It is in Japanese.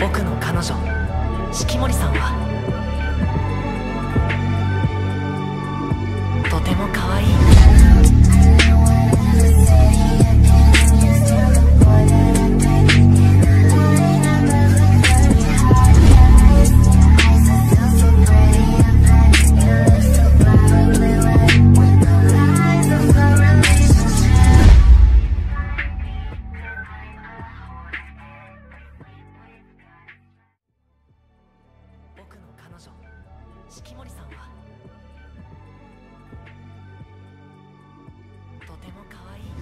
僕の彼女四季森さんは。とても可女四季森さんは。とても可愛い。